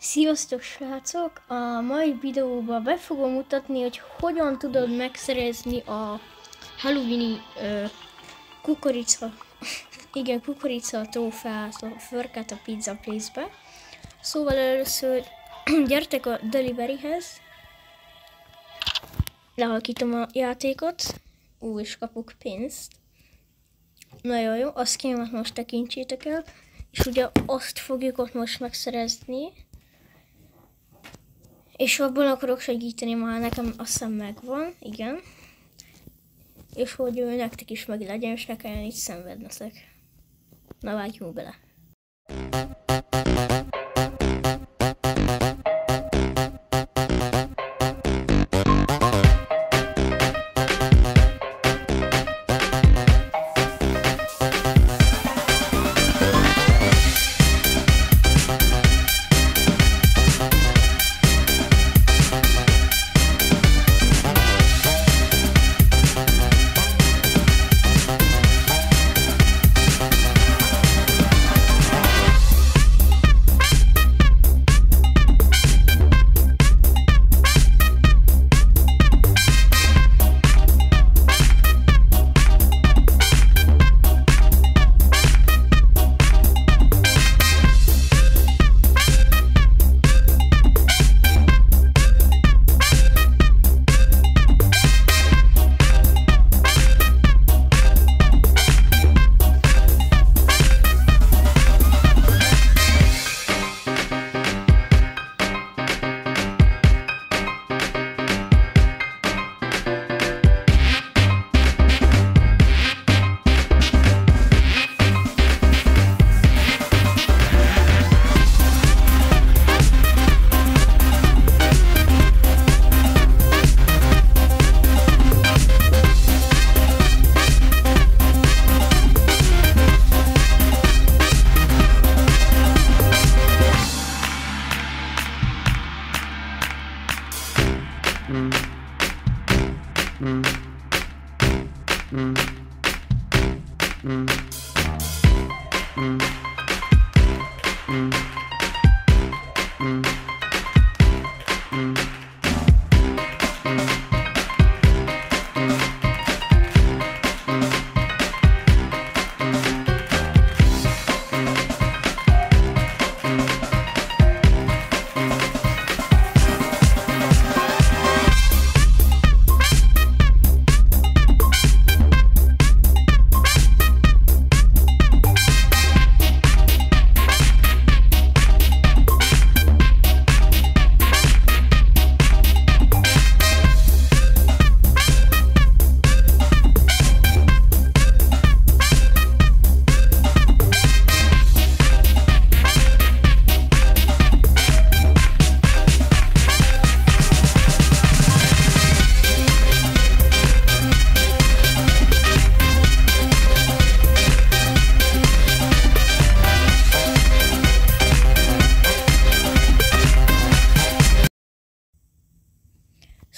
Sziasztok srácok! A mai videóban be fogom mutatni, hogy hogyan tudod megszerezni a Halloween ö, kukorica, igen, kukorica trófeát, a förket a Pizza Place-be. Szóval először gyertek a Deliveryhez, lehalkítom a játékot, ú, és kapok pénzt. Nagyon jó, azt kérem, most tekintsétek el, és ugye azt fogjuk ott most megszerezni, és abban akarok segíteni, már nekem azt hiszem megvan, igen. És hogy nektek is meg legyen, és ne kelljen így szenvednetek. Na vágjunk bele. Mm. Mm. Mm. Mm.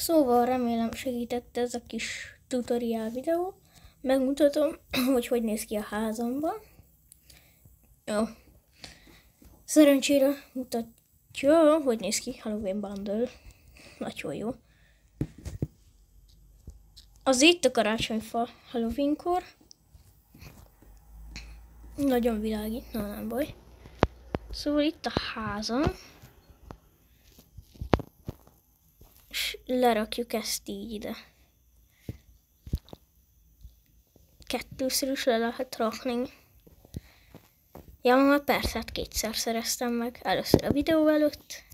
Szóval remélem segített ez a kis tutorial videó. Megmutatom, hogy hogy néz ki a házamban. Jó. Szerencsére mutatja, hogy néz ki Halloween Bundle. Nagyon jó. Az itt a karácsonyfa Halloweenkor. Nagyon világít, na nem baj. Szóval itt a házam. Lerakjuk ezt így ide. Kettőször is le lehet rakni. Ja, persze, hát kétszer szereztem meg. Először a videó előtt,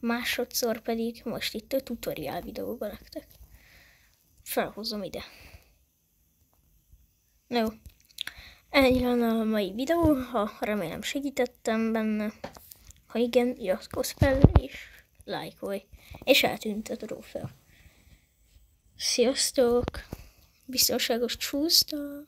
másodszor pedig most itt a tutorial videóban nektek. Felhozom ide. Jó. Ennyi lenne a mai videó, ha remélem segítettem benne. Ha igen, iratkozz fel és lájkolj és eltűnt a trófea. Sziasztok! Biztonságos csúszta!